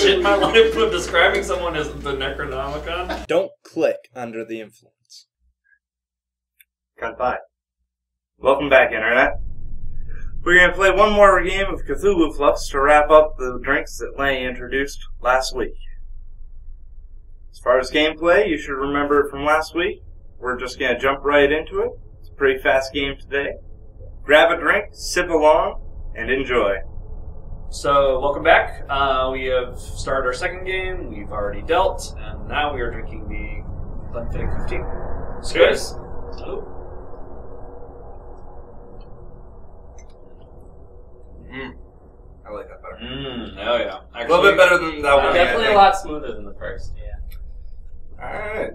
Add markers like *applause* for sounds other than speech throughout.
shit in my life when describing someone as the Necronomicon? Don't click under the influence. Cut by. Welcome back, Internet. We're gonna play one more game of Cthulhu Fluxx to wrap up the drinks that Lenny introduced last week. As far as gameplay, you should remember it from last week. We're just gonna jump right into it. It's a pretty fast game today. Grab a drink, sip along, and enjoy. So, welcome back. Uh, we have started our second game. We've already dealt, and now we are drinking the Glenfiddich 15. So, Good. guys, salute. Mm. I like that better. Mmm, hell yeah. A little bit better than that Uh, one. Definitely a lot smoother than the first. Yeah. Alright.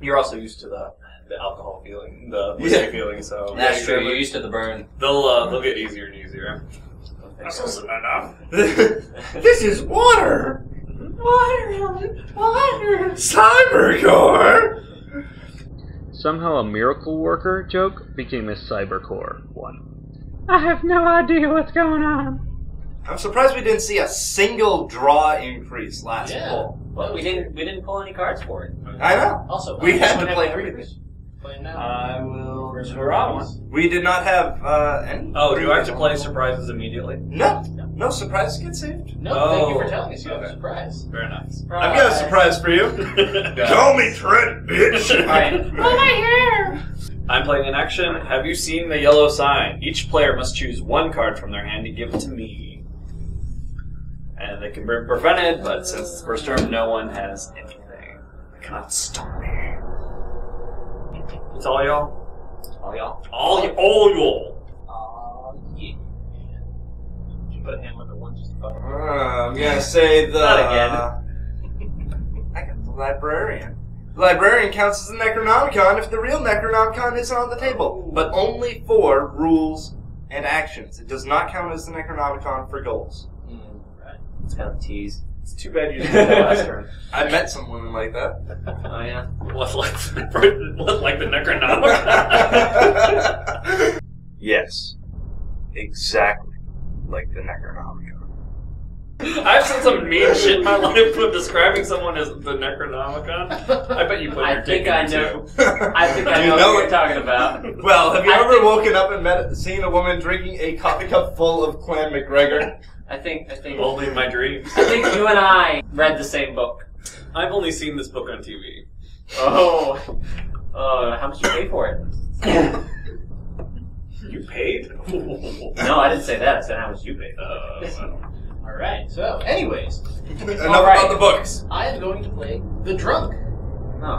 You're also used to the the alcohol feeling, the whiskey Yeah. feeling, so That's yeah, true. you're- You're used to the burn. They'll uh, they'll get easier and easier. That's enough. *laughs* this is water! Water, water. Cybercore! Somehow a miracle worker joke became a cybercore one. I have no idea what's going on. I'm surprised we didn't see a single draw increase last Yeah. pull. Well, we didn't we didn't pull any cards for it. I know. Also, We had someone to play have three. readers? Play now. I will draw one. We did not have uh, any. Oh, do I have to play surprises immediately? No, no surprises get saved. no, thank you Oh, for telling us. You have a okay. surprise. Very nice. I've got a surprise for you. *laughs* Call me Trent, bitch. Alright. I'm playing an action. Have you seen the yellow sign? Each player must choose one card from their hand to give to me. And they can be prevented, but since it's the first turn, no one has anything. They cannot stop me. It's all y'all? All y'all. All, y- all y'all. Uh, yeah. Did you put a hand limit one just to? Uh, I'm gonna say the. Not again. I got the librarian. The librarian counts as a Necronomicon if the real Necronomicon is on the table, but only for rules and actions. It does not count as the Necronomicon for goals. Right. It's kind of a tease. It's too bad you didn't do that last turn. *laughs* I met someone like that. Oh yeah. What, like, *laughs* what, like the Necronomicon? *laughs* yes, exactly like the Necronomicon. I've said some mean shit in my life when describing someone as the Necronomicon. I bet you put I your think dick I in know. too. I think I Do you know, know what it? you're talking about. Well, have you I ever think- woken up and met, seen a woman drinking a coffee cup full of Clan MacGregor? I think I think Only in my dreams. I think you and I read the same book. I've only seen this book on TV. Oh. Oh, how much you pay for it? *coughs* You paid? No, I didn't say that. I said how much you paid. Uh, well. All right. So, anyways, Enough about the books. I am going to play the drunk. No,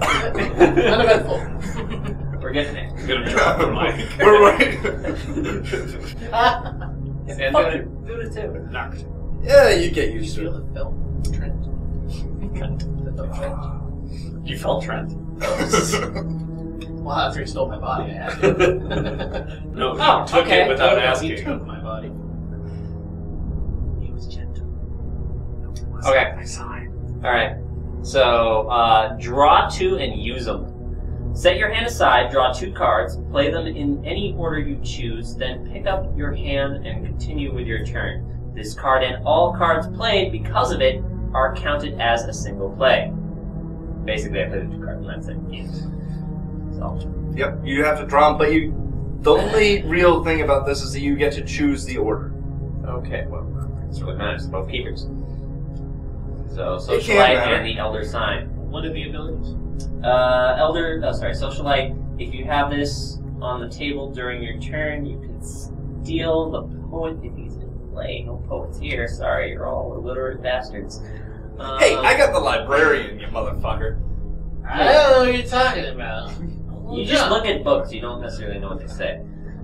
*laughs* Uneventful. *laughs* we're getting it. I'm gonna drop the mic. *laughs* We're right. And Fuck do it, do too. Knocked. yeah, you get you used to feel it. the film, Trent. The *laughs* Trent. You felt Trent? *laughs* Well, after he stole my body, I had to. *laughs* No, you Oh, took okay. it without No, no, He asking. took my body. He was gentle. Okay. All right. So uh, draw two and use them. Set your hand aside. Draw two cards. Play them in any order you choose. Then pick up your hand and continue with your turn. This card and all cards played because of it are counted as a single play. Basically, I played the two cards and that's it. So Yep, you have to draw 'em, but you. The only *laughs* real thing about this is that you get to choose the order. okay. Well, it's really nice. Both keepers. So It can't socialite matter. and the elder sign. What are the abilities? Uh, Elder, oh, sorry, Socialite, if you have this on the table during your turn, you can steal the poet if he's in play. No poets here, sorry, you're all illiterate bastards. Um, Hey, I got the librarian, you motherfucker. I don't know what you're talking about. You just look at books, you don't necessarily know what they say.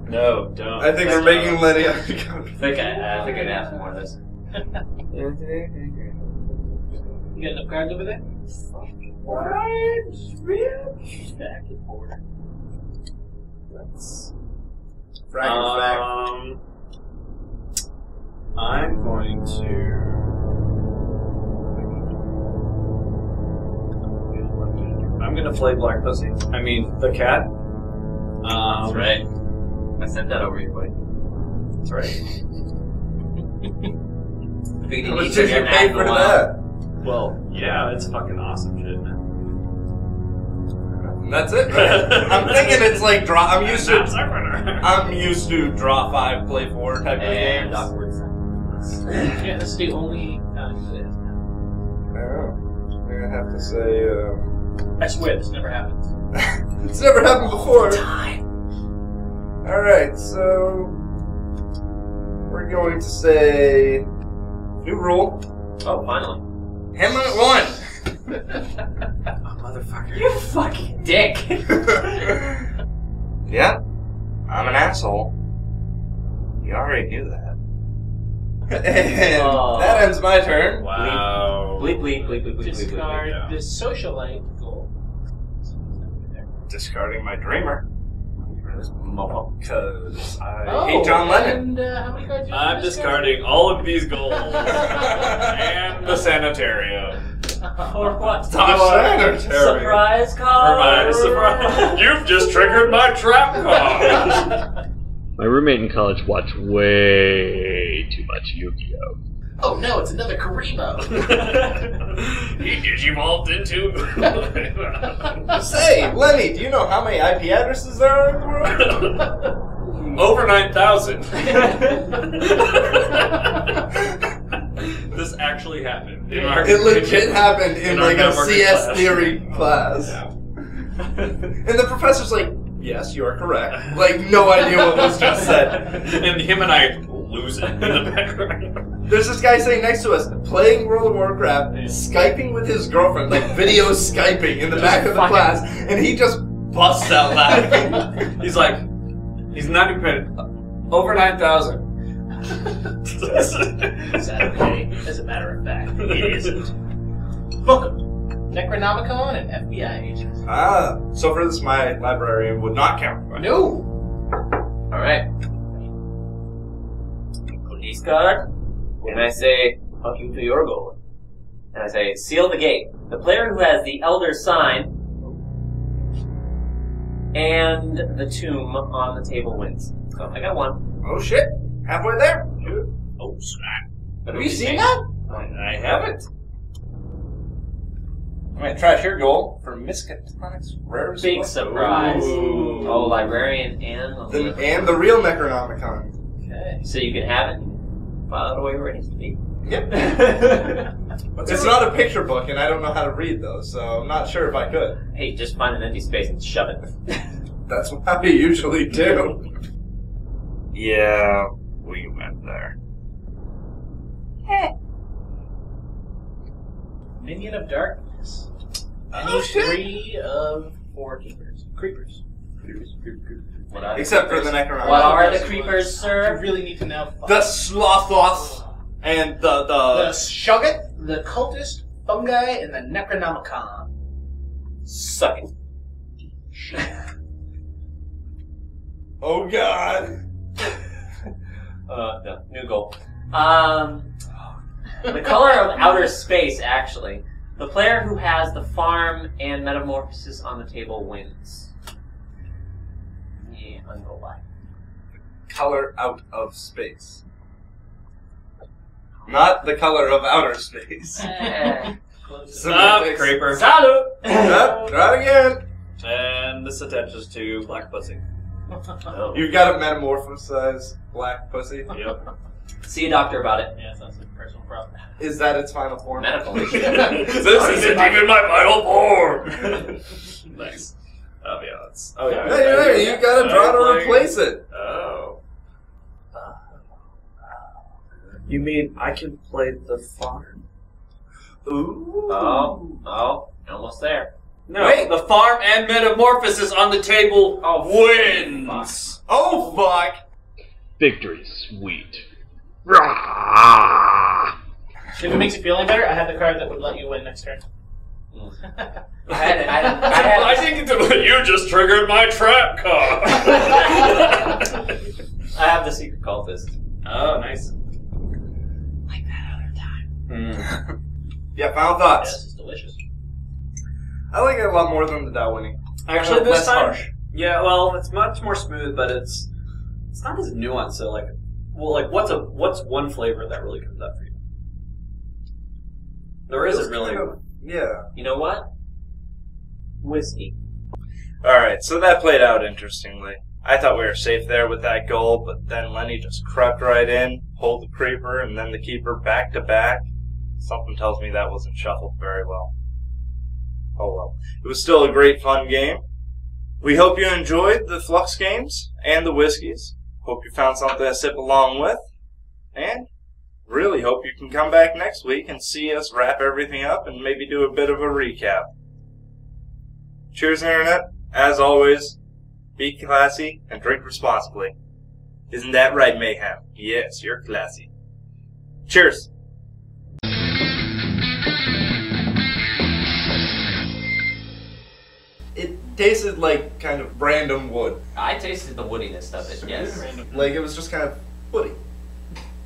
No, don't. I think we're making Lenny uncomfortable. *laughs* I think, I, I think I'd ask more of this. *laughs* You got enough cards over there? Back and forth. Let's. Um, I'm going to. I'm gonna play Black Pussy. I mean, the cat. Um, That's right. I sent that over your way. That's right. BD How much needs did to get for in a while. that? Well, yeah, it's fucking awesome shit, man. That's it, right? *laughs* I'm thinking it's like draw. I'm used to. I'm I'm used to draw five, play four type of And games. awkward silence. Yeah, that's the only time it is now. I'm gonna have to say. Um, I swear this never happens. *laughs* it's never happened before. Time. All right, so we're going to say new rule. Oh, finally. Hamlet one. *laughs* motherfucker. You fucking dick. *laughs* yeah, I'm an asshole. You already knew that. and Oh. that ends my turn. Wow. bleep, bleep, bleep, bleep, bleep, bleep, bleep. Discard yeah. this socialite goal. Discarding my dreamer. Because I Oh, hate John Lennon. And uh, how many cards you I'm discard? discarding all of these goals *laughs* and the sanitarium. *laughs* Or what? Sanitary. Surprise For card. my surprise, you've just triggered my trap card. *laughs* My roommate in college watched way too much Yu-Gi-Oh. Oh no, it's another Kuriboh. *laughs* *laughs* he digivolved into. *laughs* Say, Lenny, do you know how many IP addresses there are in the world? Over 9,000. this actually happened. In our, It legit happened in, in like a CS class. theory oh, class. Yeah. And the professor's like, yes, you are correct. Like, no idea what was just said. and him and I lose it in the background. There's this guy sitting next to us, playing World of Warcraft, Skyping with his girlfriend, like video *laughs* Skyping in the back of the fucking- class, and he just busts out laughing. *laughs* He's like, he's not even credit. Over 9,000. Is that okay? As a matter of fact, it isn't. Welcome, *laughs* Necronomicon and FBI agents. ah, so for this, my librarian would not count. No. All right. Police card. And I say, fuck you to your goal. And I say, seal the gate. The player who has the Elder sign and the tomb on the table wins. So I got one. Oh shit, halfway there. Oh, snap. Have you seen that? I haven't. I'm gonna trash your goal for Miskatonics Rare as Big fuck. surprise. Ooh. Oh, librarian and The, and the real Necronomicon. Okay. So you can have it and file it away where it needs to be. Yep. *laughs* It's not a picture book, and I don't know how to read those, so I'm not sure if I could. hey, just find an empty space and shove it. *laughs* That's what I usually do. Yeah, we went there. Hey. Minion of Darkness. Any Oh, shit. three of four keepers. Creepers. What are Except for the Necronomicon. What are the creepers, sir? You sir? really need to know. The Slothoth and the the the. Shoggoth, the Cultist, Fungi, and the Necronomicon. Suck it. Oh god. *laughs* Uh, no, new goal. Um, the color of outer space, actually. The player who has the farm and metamorphosis on the table wins. Yeah, ungoal by. Color out of space. Not the color of outer space. *laughs* Stop, creeper. Salute! Yep, try it again. And this attaches to black pussy. Oh. *laughs* You've got a metamorphosized black pussy. *laughs* Yep. See a doctor about it. Yeah, sounds like a personal problem. Is that its final form? Medical. this isn't even my final form. nice. Oh yeah, that's. Oh yeah. Hey, hey, you gotta oh, draw to replace it. Oh. You mean I can play the farm? Ooh. Oh, oh, almost there. No, Wait. the farm and metamorphosis on the table Oh, wins. Oh fuck. Victory sweet. Rah! If it makes you feel any better, I have the card that would let you win next turn. I had, I had, I had, I think it's- you just triggered my trap card. *laughs* I have the secret cultist. oh, nice. Like that other time. Hmm. Yeah, final Yes, thoughts. it's delicious. I like it a lot more than the Dalwhinnie. Actually, this less time, harsh. yeah. Well, it's much more smooth, but it's it's not as nuanced. So, like, well, like, what's a what's one flavor that really comes up for you? There Feels isn't really. kind of- yeah. You know what? Whiskey. Alright, so that played out interestingly. I thought we were safe there with that goal, but then Lenny just crept right in, pulled the creeper, and then the keeper back to back. Something tells me that wasn't shuffled very well. Oh well. It was still a great fun game. We hope you enjoyed the Fluxx games and the whiskeys. Hope you found something to sip along with. And really hope you can come back next week and see us wrap everything up and maybe do a bit of a recap. Cheers, Internet. As always, be classy and drink responsibly. Isn't that right, Mayhem? Yes, you're classy. Cheers. It tasted like kind of random wood. I tasted the woodiness of it. Yes. Like it was just kind of woody.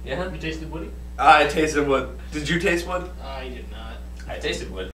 Yeah. You tasted Woody? I tasted wood. Did you taste wood? I did not. I tasted wood.